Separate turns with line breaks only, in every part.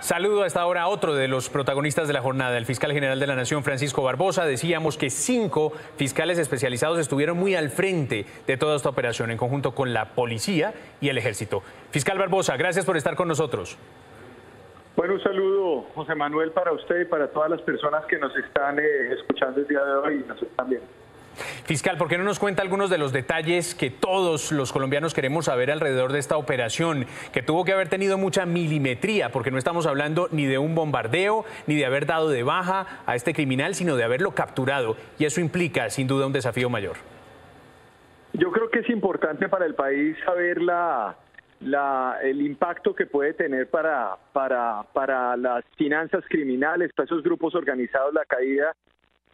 Saludo a esta hora a otro de los protagonistas de la jornada, el fiscal general de la Nación, Francisco Barbosa. Decíamos que cinco fiscales especializados estuvieron muy al frente de toda esta operación en conjunto con la policía y el ejército. Fiscal Barbosa, gracias por estar con nosotros.
Bueno, un saludo, José Manuel, para usted y para todas las personas que nos están eh, escuchando el día de hoy y nosotros también.
Fiscal, ¿por qué no nos cuenta algunos de los detalles que todos los colombianos queremos saber alrededor de esta operación, que tuvo que haber tenido mucha milimetría, porque no estamos hablando ni de un bombardeo, ni de haber dado de baja a este criminal, sino de haberlo capturado, y eso implica sin duda un desafío mayor?
Yo creo que es importante para el país saber la, el impacto que puede tener para, para, para las finanzas criminales, para esos grupos organizados, la caída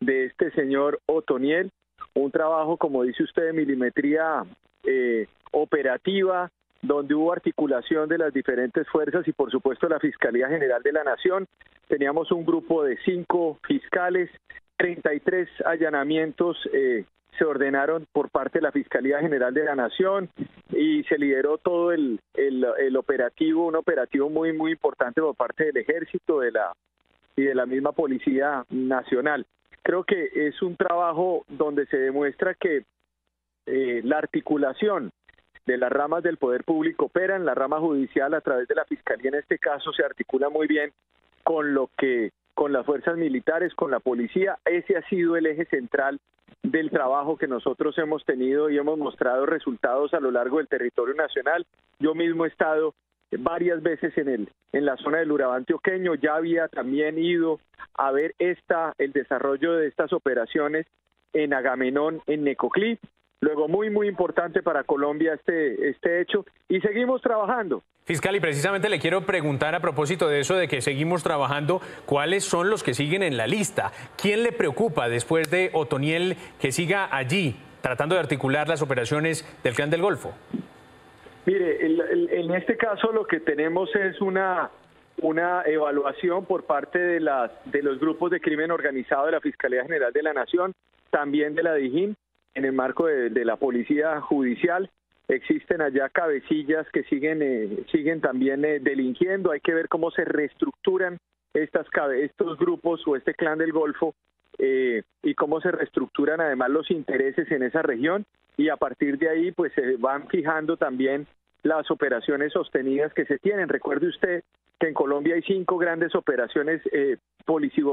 de este señor Otoniel un trabajo, como dice usted, de milimetría eh, operativa, donde hubo articulación de las diferentes fuerzas y por supuesto la Fiscalía General de la Nación. Teníamos un grupo de cinco fiscales, 33 allanamientos eh, se ordenaron por parte de la Fiscalía General de la Nación y se lideró todo el, el, el, operativo, un operativo muy muy importante por parte del Ejército de la y de la misma Policía Nacional creo que es un trabajo donde se demuestra que eh, la articulación de las ramas del poder público operan, la rama judicial a través de la fiscalía en este caso se articula muy bien con lo que con las fuerzas militares, con la policía, ese ha sido el eje central del trabajo que nosotros hemos tenido y hemos mostrado resultados a lo largo del territorio nacional. Yo mismo he estado varias veces en el en la zona del Urabá antioqueño, ya había también ido a ver esta el desarrollo de estas operaciones en Agamenón, en Necoclí. Luego muy muy importante para Colombia este este hecho y seguimos trabajando.
Fiscal, y precisamente le quiero preguntar a propósito de eso de que seguimos trabajando, ¿cuáles son los que siguen en la lista? ¿Quién le preocupa después de Otoniel que siga allí tratando de articular las operaciones del Clan del Golfo?
Mire, en este caso lo que tenemos es una una evaluación por parte de las de los grupos de crimen organizado de la Fiscalía General de la Nación, también de la DIJÍN, en el marco de, la Policía Judicial. Existen allá cabecillas que siguen eh, siguen también eh, delinquiendo. Hay que ver cómo se reestructuran estas estos grupos o este clan del Golfo eh, y cómo se reestructuran además los intereses en esa región y a partir de ahí pues se van fijando también las operaciones sostenidas que se tienen. Recuerde usted que en Colombia hay cinco grandes operaciones eh,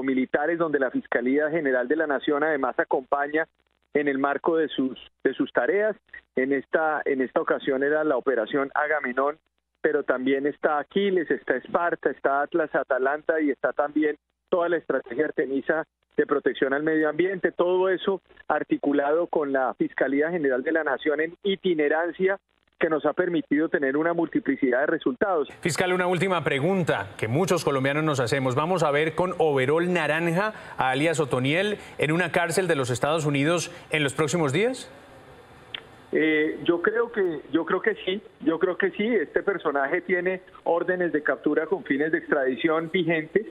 militares donde la Fiscalía General de la Nación además acompaña en el marco de sus de sus tareas. En esta en esta ocasión era la operación Agamenón, pero también está Aquiles, está Esparta, está Atlas Atalanta y está también toda la estrategia Artemisa de protección al medio ambiente, todo eso articulado con la Fiscalía General de la Nación en itinerancia que nos ha permitido tener una multiplicidad de resultados.
Fiscal, una última pregunta que muchos colombianos nos hacemos. ¿Vamos a ver con overol naranja a alias Otoniel en una cárcel de los Estados Unidos en los próximos días?
Eh, yo creo que yo creo que sí, yo creo que sí. Este personaje tiene órdenes de captura con fines de extradición vigentes.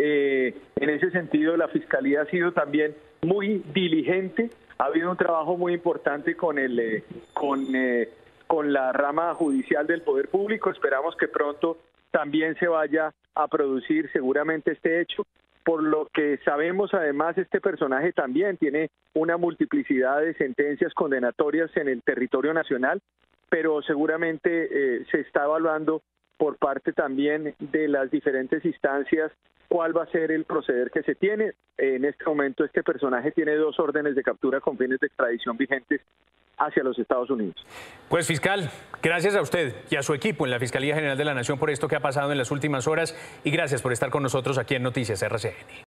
Eh, en ese sentido, la fiscalía ha sido también muy diligente. Ha habido un trabajo muy importante con el eh, con con la rama judicial del poder público. Esperamos que pronto también se vaya a producir seguramente este hecho. Por lo que sabemos, además, este personaje también tiene una multiplicidad de sentencias condenatorias en el territorio nacional, pero seguramente eh, se está evaluando por parte también de las diferentes instancias cuál va a ser el proceder que se tiene. En este momento este personaje tiene dos órdenes de captura con fines de extradición vigentes hacia los Estados Unidos.
Pues fiscal, gracias a usted y a su equipo en la Fiscalía General de la Nación por esto que ha pasado en las últimas horas y gracias por estar con nosotros aquí en Noticias RCN.